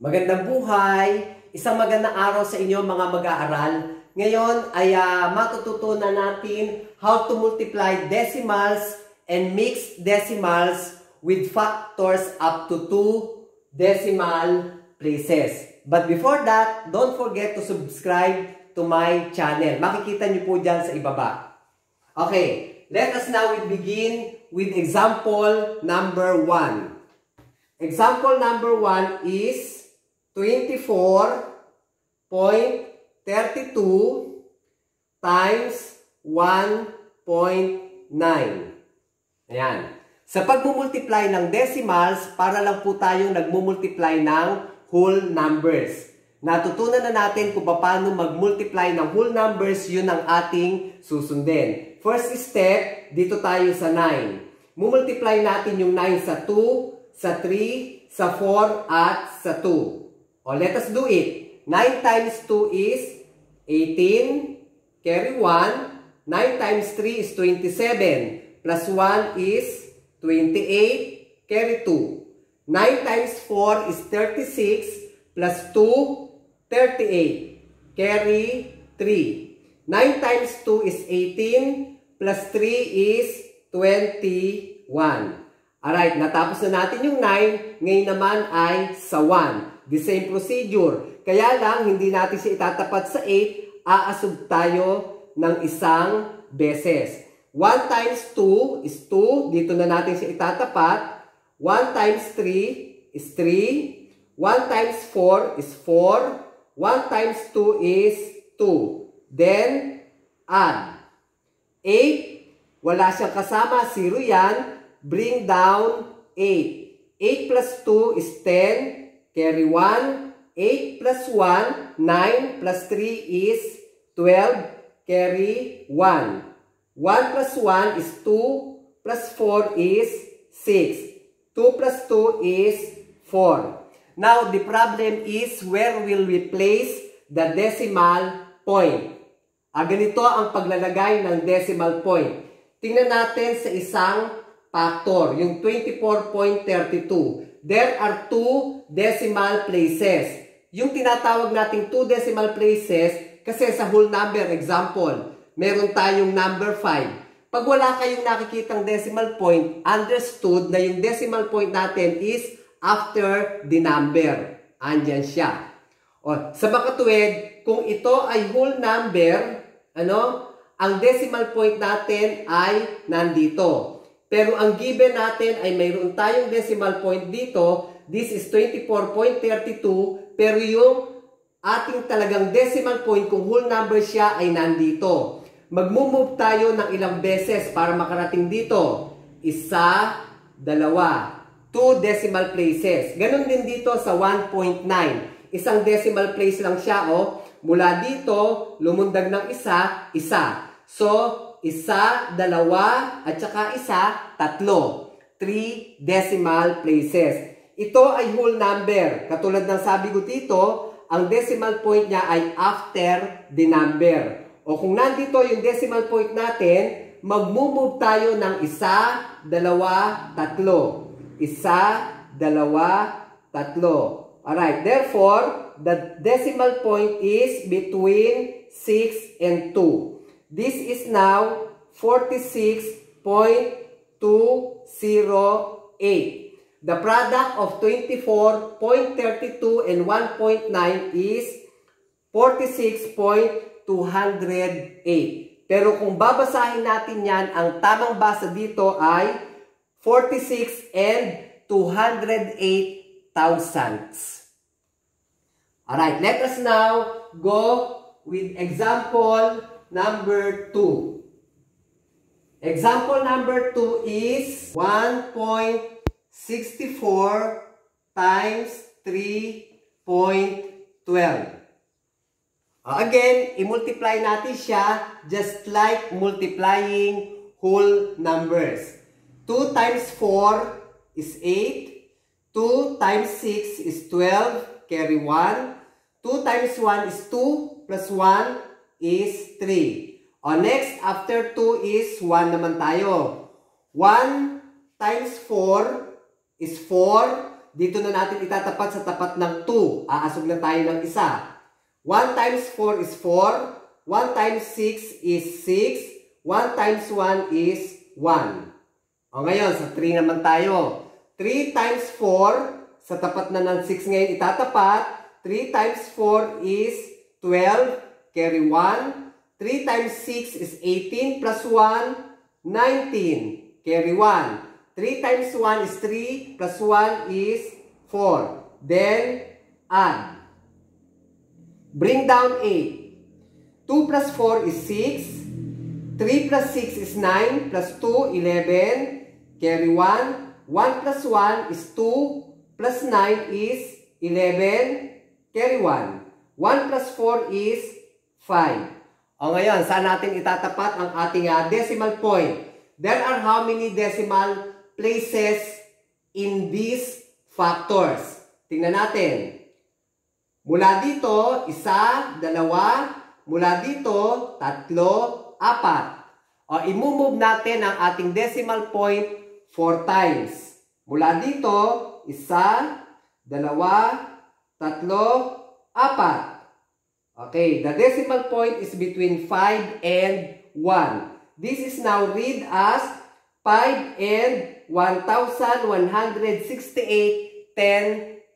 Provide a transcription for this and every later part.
Magandang buhay! Isang magandang araw sa inyo mga mag-aaral. Ngayon ay uh, matututunan natin how to multiply decimals and mix decimals with factors up to 2 decimal places. But before that, don't forget to subscribe to my channel. Makikita niyo po dyan sa ibaba. Okay, let us now begin with example number 1. Example number 1 is 24.32 times 1.9. Ayan. Sa pagmumultiply ng decimals, para lang po tayong nagmumultiply ng whole numbers. Natutunan na natin kung paano magmultiply ng whole numbers, yun ang ating susundin. First step, dito tayo sa 9. Mumultiply natin yung 9 sa 2, sa 3, sa 4, at sa 2. O, let us do it. 9 times 2 is 18, carry 1. 9 times 3 is 27, plus 1 is 28, carry 2. 9 times 4 is 36, plus 2, 38, carry 3. 9 times 2 is 18, plus 3 is 21. Alright, natapos na natin yung 9. Ngayon naman ay sa 1. The same procedure. Kaya lang, hindi natin siya itatapat sa 8. Aasog tayo ng isang beses. 1 times 2 is 2. Dito na natin siya itatapat. 1 times 3 is 3. 1 times 4 is 4. 1 times 2 is 2. Then, add. 8, wala siyang kasama. 0 yan bring down 8. 8 plus 2 is 10. Carry 1. 8 plus 1, 9 plus 3 is 12. Carry 1. 1 plus 1 is 2. Plus 4 is 6. 2 plus 2 is 4. Now, the problem is where will we place the decimal point? Ah, ganito ang paglalagay ng decimal point. Tingnan natin sa isang factor, yung 24.32. There are two decimal places. Yung tinatawag nating two decimal places, kasi sa whole number, example, meron tayong number 5. Pag wala kayong nakikitang decimal point, understood na yung decimal point natin is after the number. Andyan siya. O, sa makatuwid, kung ito ay whole number, ano, ang decimal point natin ay nandito. Pero ang given natin ay mayroon tayong decimal point dito. This is 24.32. Pero yung ating talagang decimal point, kung whole number siya, ay nandito. Magmumove tayo ng ilang beses para makarating dito. Isa, dalawa. Two decimal places. Ganon din dito sa 1.9. Isang decimal place lang siya, oh. Mula dito, lumundag ng isa, isa. So, isa, dalawa, at saka isa, tatlo. Three decimal places. Ito ay whole number. Katulad ng sabi ko dito, ang decimal point niya ay after the number. O kung nandito yung decimal point natin, magmumove tayo ng isa, dalawa, tatlo. Isa, dalawa, tatlo. Alright, therefore, the decimal point is between 6 and 2. This is now 46.208. The product of 24.32 and 1.9 is 46.208. Pero kung babasahin natin yan, ang tamang basa dito ay 46 and 208 thousandths. Alright, let us now go with example number 2. Example number 2 is 1.64 times 3.12. Again, i-multiply natin siya just like multiplying whole numbers. 2 times 4 is 8. 2 times 6 is 12. Carry 1. 2 times 1 is 2 plus 1 is 3. O next, after 2 is 1 naman tayo. 1 times 4 is 4. dito na natin itatapat sa tapat ng 2. Aasog na tayo ng isa. 1 times 4 is 4. 1 times 6 is 6. 1 times 1 is 1. O ngayon, sa 3 naman tayo. 3 times 4, sa tapat na ng 6 ngayon itatapat. 3 times 4 is 12. Carry 1. 3 times 6 is 18 plus 1, 19. Carry 1. 3 times 1 is 3, plus 1 is 4. Then, add. Bring down 8. 2 plus 4 is 6. 3 plus 6 is 9, plus 2, 11. Carry 1. 1 plus 1 is 2, plus 9 is 11. Carry 1. 1 plus 4 is 5. O ngayon, saan natin itatapat ang ating uh, decimal point? There are how many decimal places in these factors. Tingnan natin. Mula dito, isa, dalawa. Mula dito, tatlo, apat. O, imumove natin ang ating decimal point 4 times. Mula dito, isa, dalawa, tatlo, apat. Okay, the decimal point is between 5 and 1. This is now read as 5 and 1,168 ten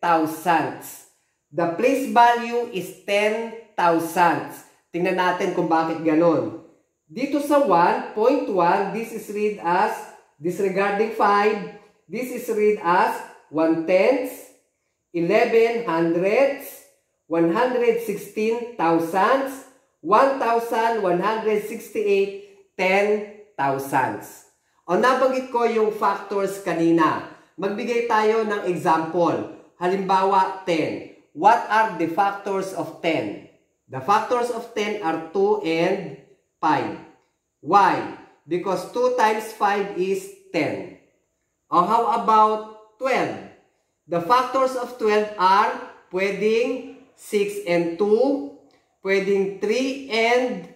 thousandths. The place value is 10 thousandths. Tingnan natin kung bakit ganon. Dito sa 1.1, this is read as, disregarding 5, this is read as 1 tenths, 11 hundredths, 116 thousandths, 1,168 ten thousandths. O nabanggit ko yung factors kanina. Magbigay tayo ng example. Halimbawa, 10. What are the factors of 10? The factors of 10 are 2 and 5. Why? Because 2 times 5 is 10. O how about 12? The factors of 12 are pwedeng 6 and 2, pwedeng 3 and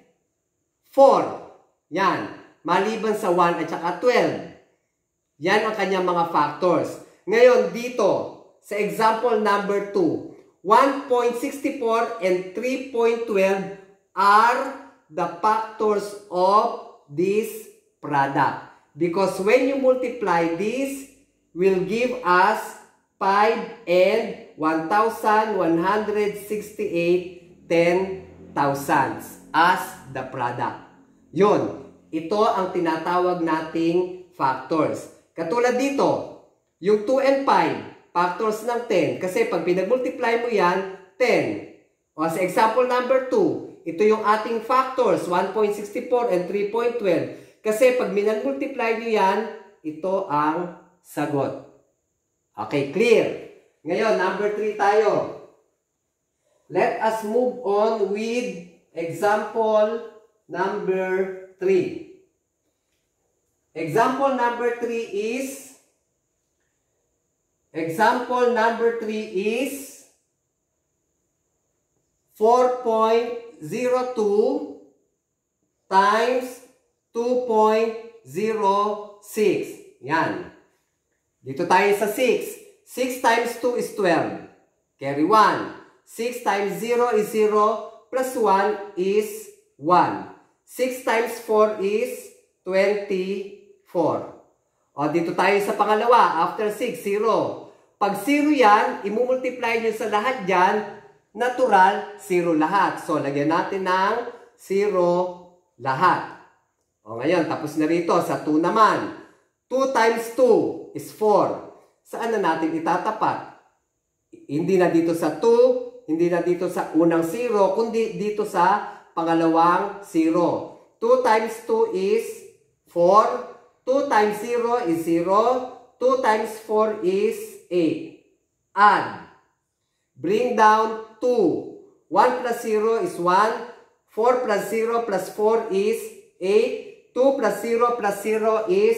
4. Yan maliban sa 1 at saka 12. Yan ang kanyang mga factors. Ngayon, dito, sa example number 2, 1.64 and 3.12 are the factors of this product. Because when you multiply this, will give us 5 and 1,168 ten thousandths as the product. Yun. Ito ang tinatawag nating factors. Katulad dito, yung 2 and 5, factors ng 10. Kasi pag pinag-multiply mo yan, 10. O sa example number 2, ito yung ating factors, 1.64 and 3.12. Kasi pag minag-multiply nyo yan, ito ang sagot. Okay, clear. Ngayon, number 3 tayo. Let us move on with example number 3. Example number 3 is Example number 3 is 4.02 times 2.06. Yan. Dito tayo sa 6. 6 times 2 is 12. Carry 1. 6 times 0 is 0 plus 1 is 1. 6 times 4 is 24. O, dito tayo sa pangalawa. After 6, 0. Pag 0 yan, imumultiply nyo sa lahat dyan, natural, 0 lahat. So, lagyan natin ng 0 lahat. O, ngayon, tapos na rito. Sa 2 naman. 2 times 2 is 4. Saan na natin itatapat? Hindi na dito sa 2, hindi na dito sa unang 0, kundi dito sa pangalawang 0. 2 times 2 is 4. 2 times 0 is 0. 2 times 4 is 8. Add. Bring down 2. 1 plus 0 is 1. 4 plus 0 plus 4 is 8. 2 plus 0 plus 0 is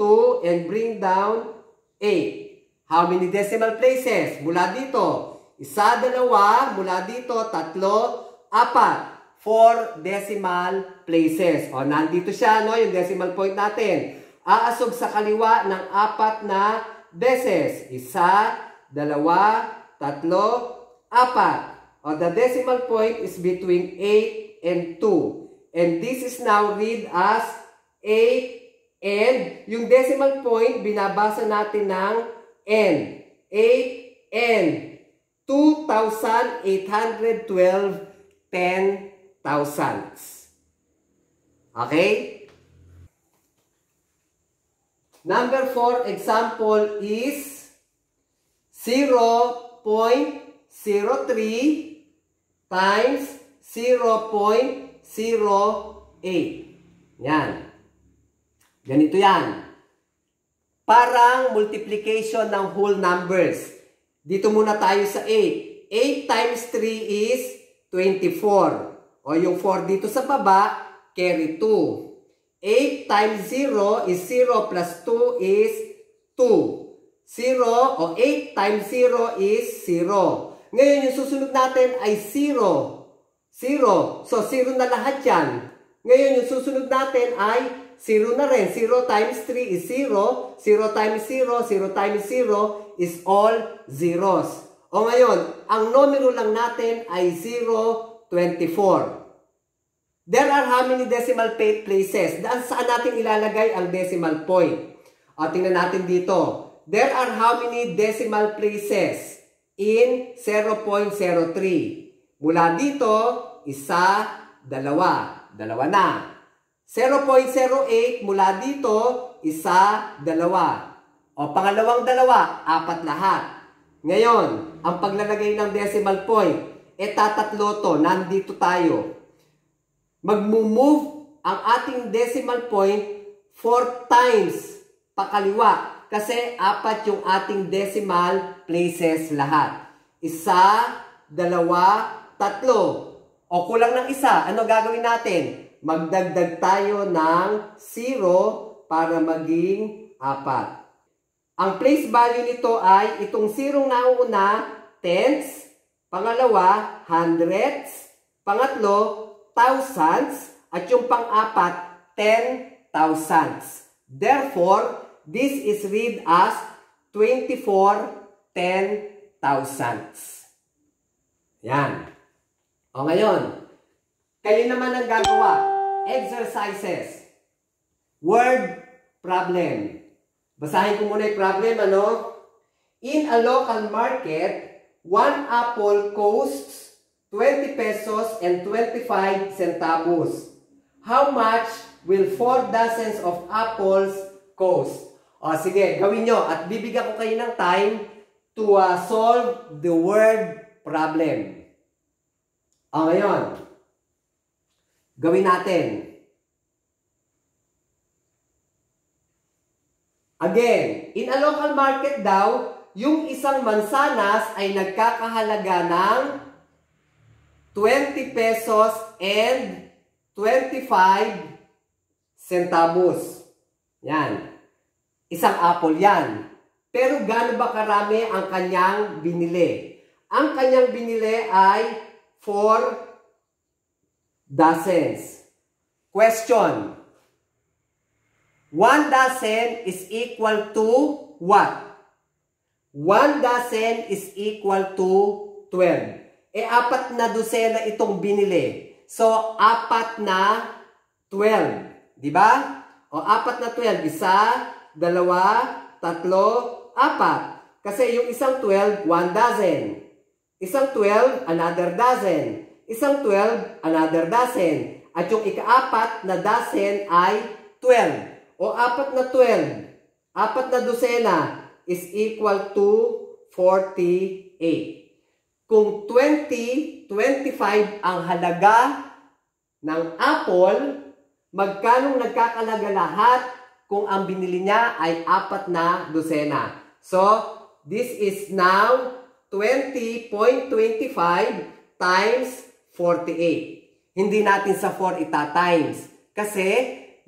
2. And bring down 8. How many decimal places? Mula dito, isa, dalawa. Mula dito, tatlo, apat. 4 decimal places. O, nandito siya, no, yung decimal point natin. Aasog sa kaliwa ng apat na beses. Isa, dalawa, tatlo, apat. O, the decimal point is between 8 and 2. And this is now read as 8 and yung decimal point, binabasa natin ng n. 8 and 2,812 ten thousands. Okay? Number 4 example is 0.03 times 0.08. Yan. Ganito yan. Parang multiplication ng whole numbers. Dito muna tayo sa 8. 8 times 3 is 24. O yung 4 dito sa baba, carry 2. 8 times 0 is 0 plus 2 is 2. 0 o 8 times 0 is 0. Ngayon yung susunod natin ay 0. 0. So 0 na lahat yan. Ngayon yung susunod natin ay 0 na rin. 0 times 3 is 0. 0 times 0, 0 times 0 is all zeros. O ngayon, ang numero lang natin ay 0, 24. There are how many decimal places? Daan saan natin ilalagay ang decimal point? O, tingnan natin dito. There are how many decimal places in 0.03? Mula dito, isa, dalawa. Dalawa na. 0.08 mula dito, isa, dalawa. O pangalawang dalawa, apat lahat. Ngayon, ang paglalagay ng decimal point, e tatatlo to, nandito tayo magmumove ang ating decimal point 4 times pakaliwa kasi apat yung ating decimal places lahat. Isa, dalawa, tatlo. O kulang ng isa, ano gagawin natin? Magdagdag tayo ng 0 para maging apat. Ang place value nito ay itong 0 nauna, tens, pangalawa, hundreds, pangatlo, thousands, at yung pang-apat, ten thousands. Therefore, this is read as 24 ten thousands. Yan. O ngayon, kayo naman ang gagawa. Exercises. Word problem. Basahin ko muna yung problem, ano? In a local market, one apple costs 20 pesos and 25 centavos. How much will 4 dozens of apples cost? O sige, gawin nyo at bibigyan ko kayo ng time to uh, solve the word problem. O ngayon, gawin natin. Again, in a local market daw, yung isang mansanas ay nagkakahalaga ng 20 pesos and 25 centavos. Yan. Isang apple yan. Pero gaano ba karami ang kanyang binili? Ang kanyang binili ay 4 dozens. Question. 1 dozen is equal to what? 1 dozen is equal to 12 eh apat na dosena itong binili. So, apat na 12. Di ba? O, apat na 12. Isa, dalawa, tatlo, apat. Kasi yung isang 12, one dozen. Isang 12, another dozen. Isang 12, another dozen. At yung ikaapat na dozen ay 12. O apat na 12, apat na dosena is equal to 48. Kung 20, 25 ang halaga ng apple, magkano nagkakalaga lahat kung ang binili niya ay apat na dosena. So, this is now 20.25 times 48. Hindi natin sa 4 ita-times. Kasi,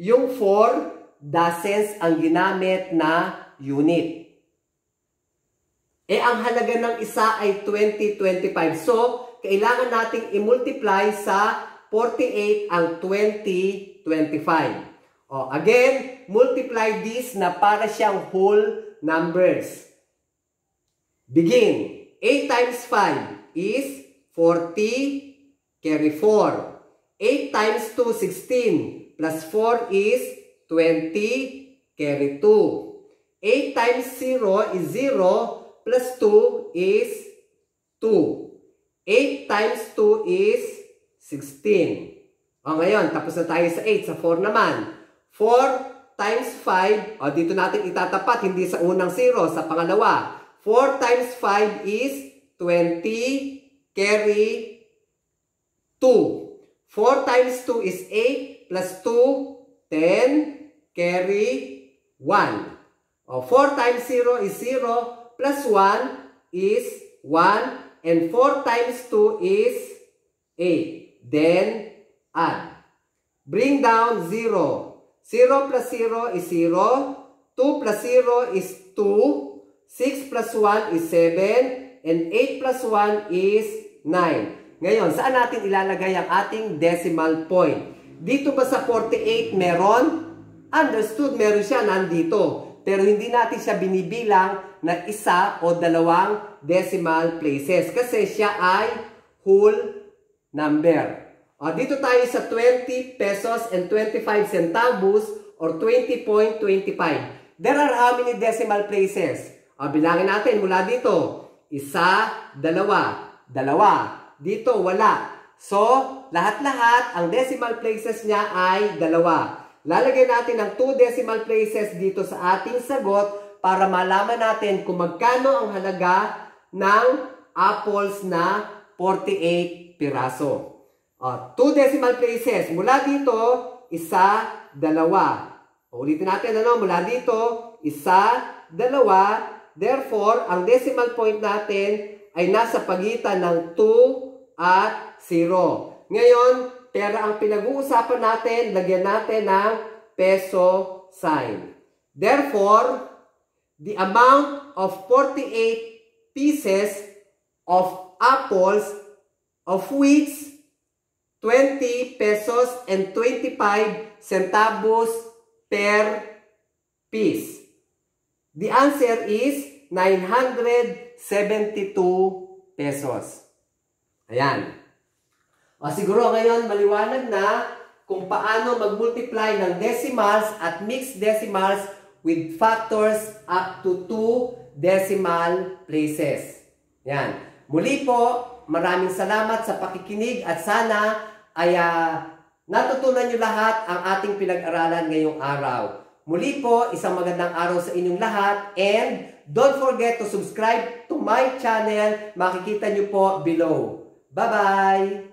yung 4 dozens ang ginamit na unit. Eh, ang halaga ng isa ay 2025. So, kailangan nating i-multiply sa 48 ang 2025. O, again, multiply this na para siyang whole numbers. Begin. 8 times 5 is 40, carry 4. 8 times 2, 16, plus 4 is 20, carry 2. 8 times 0 is 0, plus 2 is 2. 8 times 2 is 16. O ngayon, tapos na tayo sa 8. Sa 4 naman. 4 times 5, o dito natin itatapat, hindi sa unang 0, sa pangalawa. 4 times 5 is 20, carry 2. 4 times 2 is 8, plus 2, 10, carry 1. O, 4 times 0 is 0, plus 1 is 1, and 4 times 2 is 8. Then, add. Bring down 0. 0 plus 0 is 0. 2 plus 0 is 2. 6 plus 1 is 7, and 8 plus 1 is 9. Ngayon, saan natin ilalagay ang ating decimal point? Dito ba sa 48 meron? Understood, meron siya nandito. Pero hindi natin siya binibilang na isa o dalawang decimal places kasi siya ay whole number. O, dito tayo sa 20 pesos and 25 centavos or 20.25. There are how many decimal places? O, bilangin natin mula dito. Isa, dalawa, dalawa. Dito, wala. So, lahat-lahat, ang decimal places niya ay dalawa. Lalagay natin ang 2 decimal places dito sa ating sagot para malaman natin kung magkano ang halaga ng apples na 48 piraso. O, 2 decimal places. Mula dito, isa, dalawa. Ulitin natin, ano, mula dito, isa, dalawa, Therefore, ang decimal point natin ay nasa pagitan ng 2 at 0. Ngayon, pera ang pinag-uusapan natin, lagyan natin ng peso sign. Therefore, the amount of 48 pieces of apples of which 20 pesos and 25 centavos per piece. The answer is 972 pesos. Ayan. O siguro ngayon maliwanag na kung paano mag-multiply ng decimals at mixed decimals with factors up to 2 decimal places. Yan. Muli po, maraming salamat sa pakikinig at sana ay uh, natutunan nyo lahat ang ating pinag-aralan ngayong araw. Muli po, isang magandang araw sa inyong lahat and don't forget to subscribe to my channel. Makikita nyo po below. Bye bye